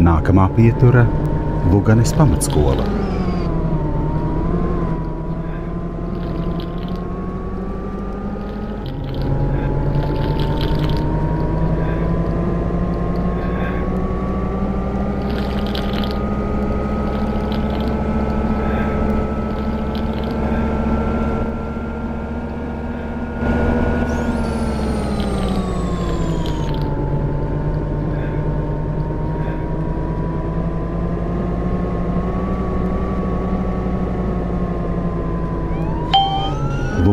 Nākamā pietura - Luganes pamatskola.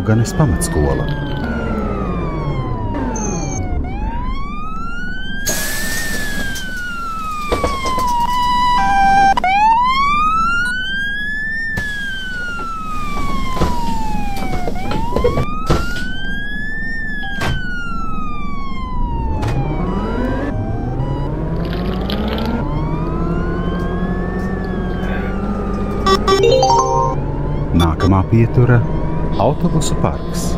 Luganes pamatskola. Nākamā pietura - Autobus Parks.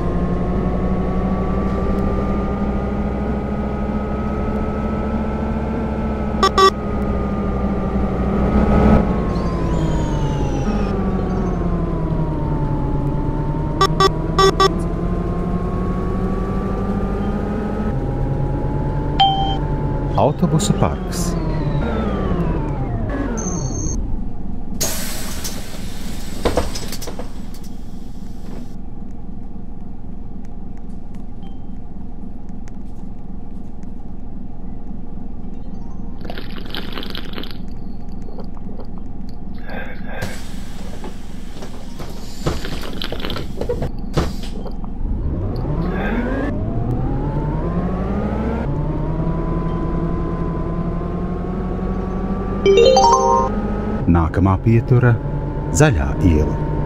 Autobus Parks. Nākamā pietura - Zaļā iela.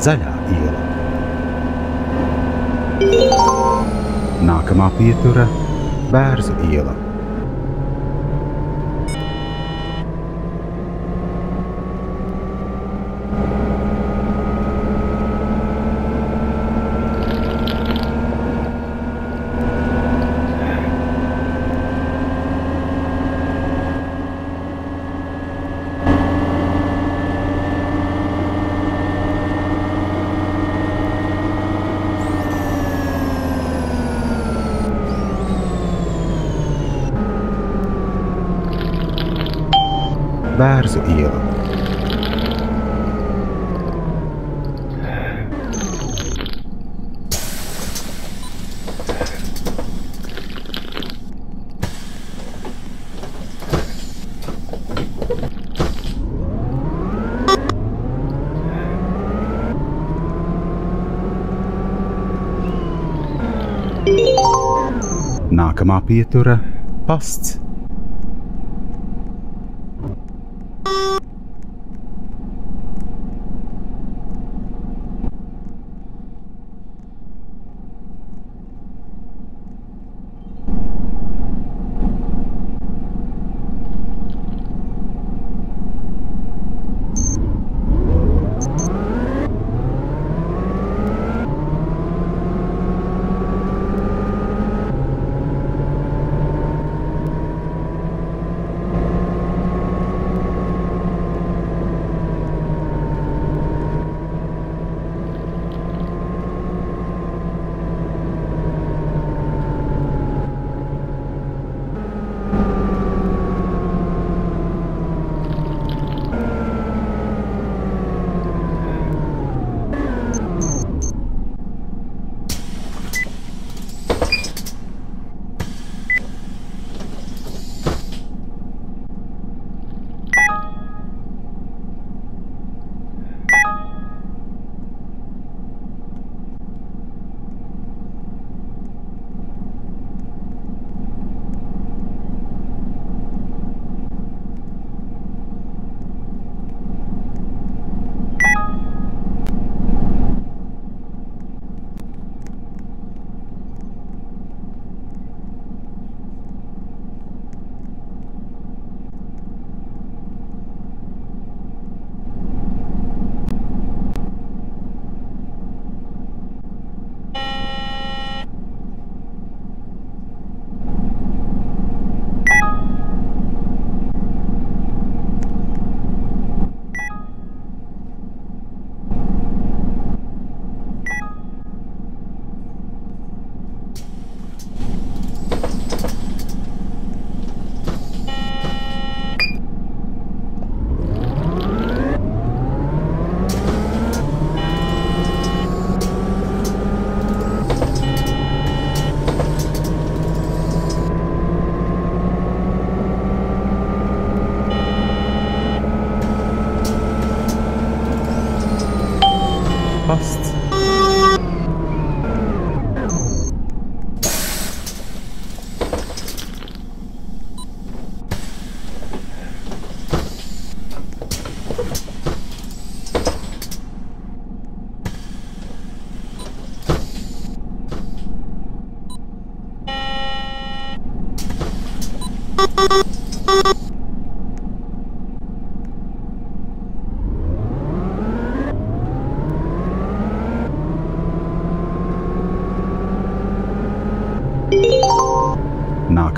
Zaļā iela. Nākamā pietura - Bērzu iela. Bērzu iela. Nākamā pietura - pasts.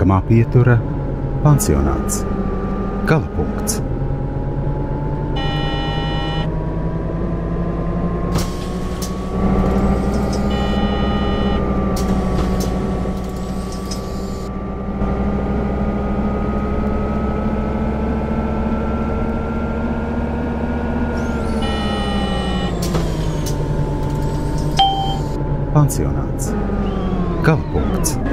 Nākamā pietura - pansionāts. Galapunkts. Pansionāts. Galapunkts.